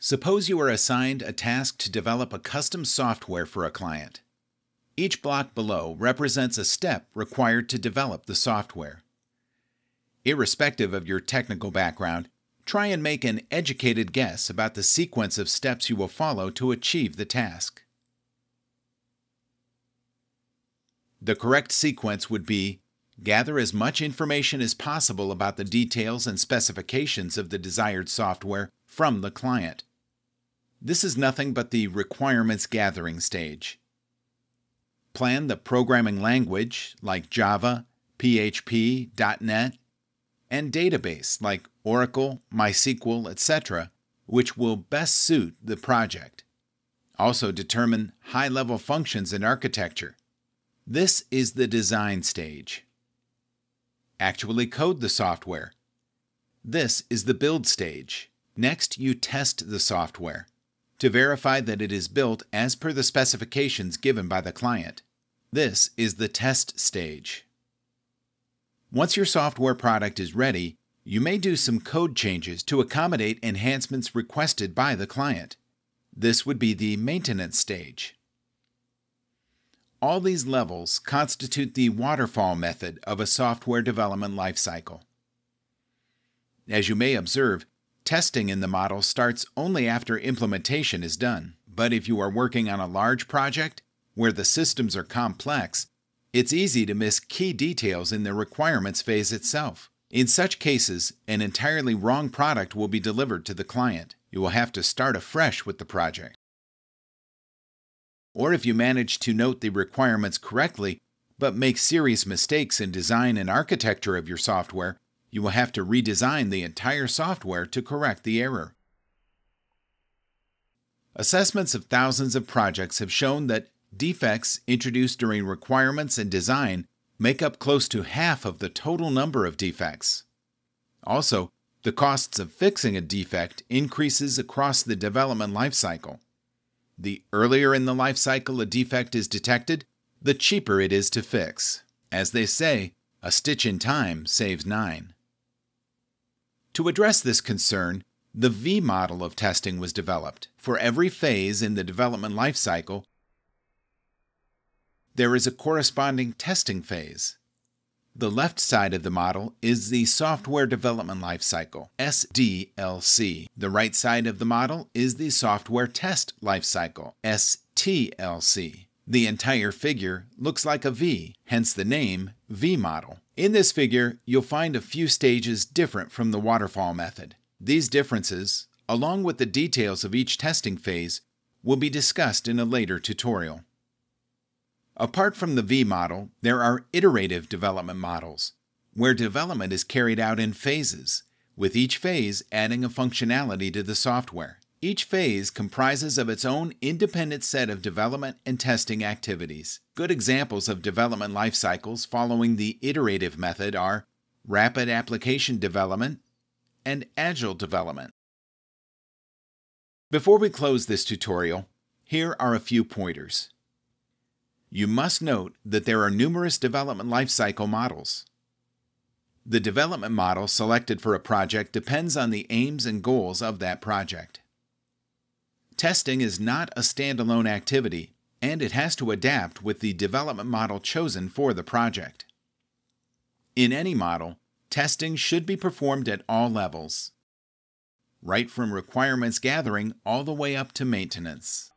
Suppose you are assigned a task to develop a custom software for a client. Each block below represents a step required to develop the software. Irrespective of your technical background, try and make an educated guess about the sequence of steps you will follow to achieve the task. The correct sequence would be gather as much information as possible about the details and specifications of the desired software from the client. This is nothing but the requirements gathering stage. Plan the programming language like Java, PHP, .NET, and database like Oracle, MySQL, etc., which will best suit the project. Also determine high-level functions and architecture. This is the design stage. Actually code the software. This is the build stage. Next, you test the software to verify that it is built as per the specifications given by the client. This is the test stage. Once your software product is ready, you may do some code changes to accommodate enhancements requested by the client. This would be the maintenance stage. All these levels constitute the waterfall method of a software development lifecycle. As you may observe, testing in the model starts only after implementation is done. But if you are working on a large project where the systems are complex, it's easy to miss key details in the requirements phase itself. In such cases, an entirely wrong product will be delivered to the client. You will have to start afresh with the project or if you manage to note the requirements correctly, but make serious mistakes in design and architecture of your software, you will have to redesign the entire software to correct the error. Assessments of thousands of projects have shown that defects introduced during requirements and design make up close to half of the total number of defects. Also, the costs of fixing a defect increases across the development lifecycle. The earlier in the life cycle a defect is detected, the cheaper it is to fix. As they say, a stitch in time saves nine. To address this concern, the V model of testing was developed. For every phase in the development life cycle, there is a corresponding testing phase. The left side of the model is the Software Development Lifecycle, SDLC. The right side of the model is the Software Test Lifecycle, STLC. The entire figure looks like a V, hence the name V model. In this figure, you'll find a few stages different from the waterfall method. These differences, along with the details of each testing phase, will be discussed in a later tutorial. Apart from the V model, there are iterative development models, where development is carried out in phases, with each phase adding a functionality to the software. Each phase comprises of its own independent set of development and testing activities. Good examples of development life cycles following the iterative method are rapid application development and agile development. Before we close this tutorial, here are a few pointers. You must note that there are numerous development lifecycle models. The development model selected for a project depends on the aims and goals of that project. Testing is not a standalone activity, and it has to adapt with the development model chosen for the project. In any model, testing should be performed at all levels, right from requirements gathering all the way up to maintenance.